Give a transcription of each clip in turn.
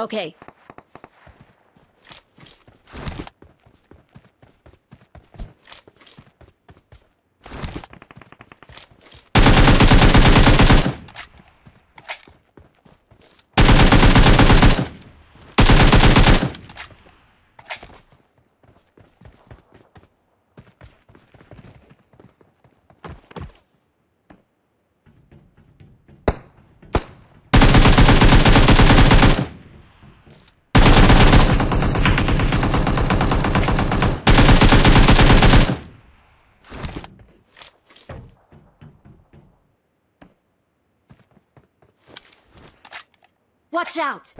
Okay. Watch out!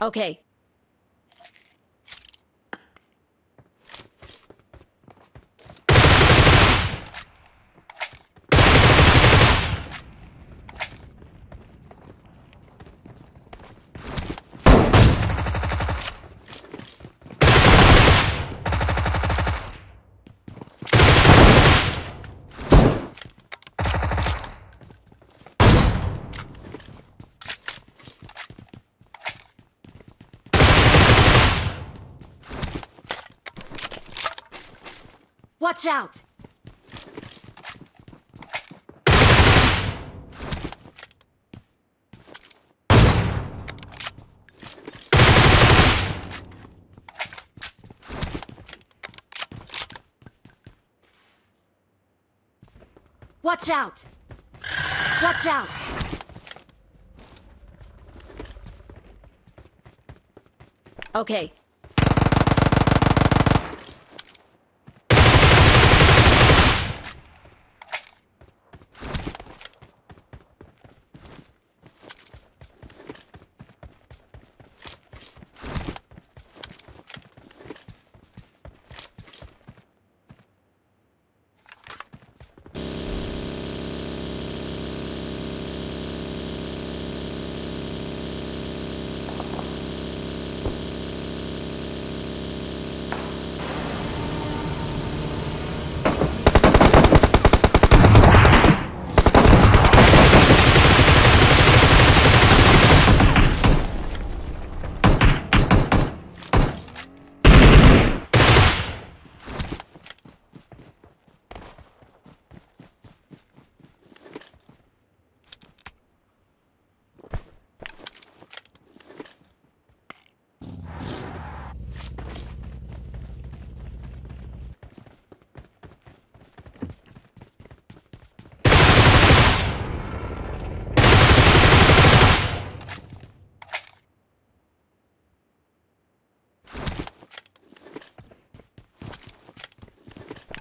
Okay. Watch out! Watch out! Watch out! Okay.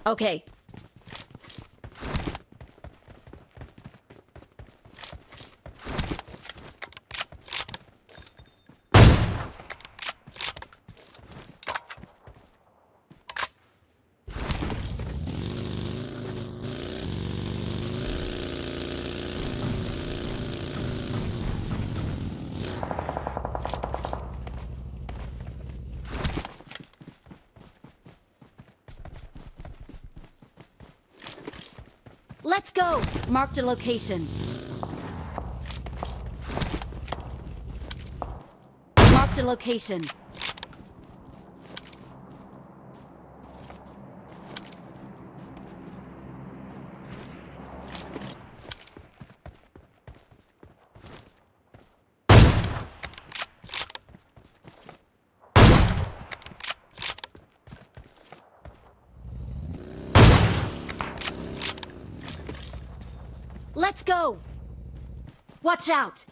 Okay. Let's go! Marked a location. Marked a location. Let's go! Watch out!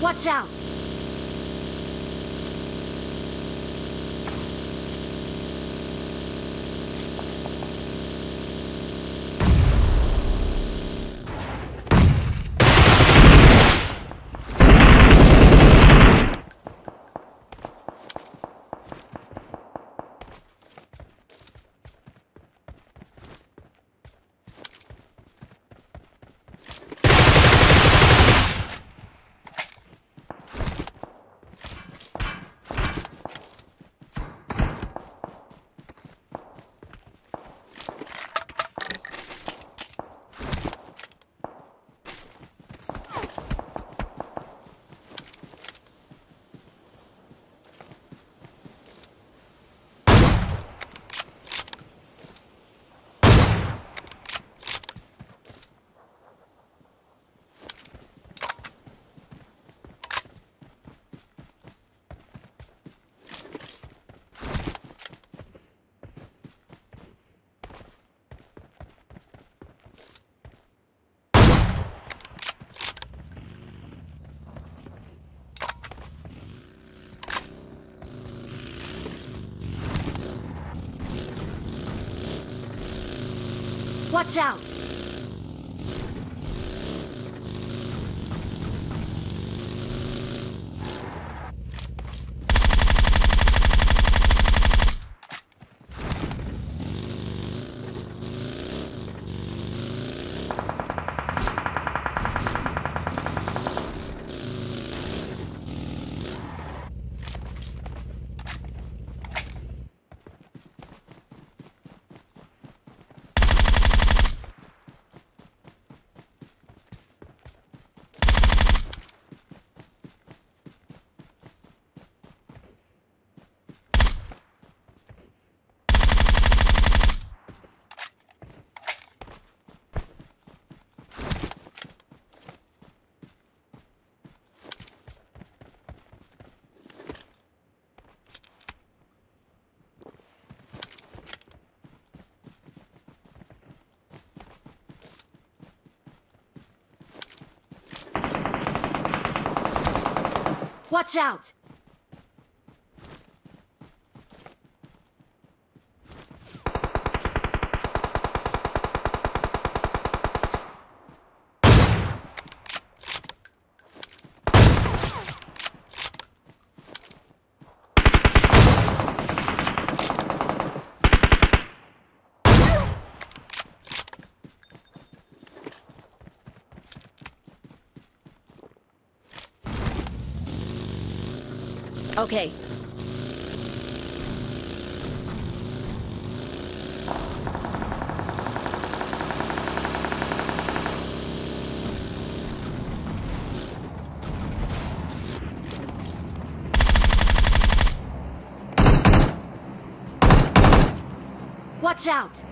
Watch out! Watch out! Watch out! Okay. Watch out!